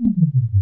Mm-hmm.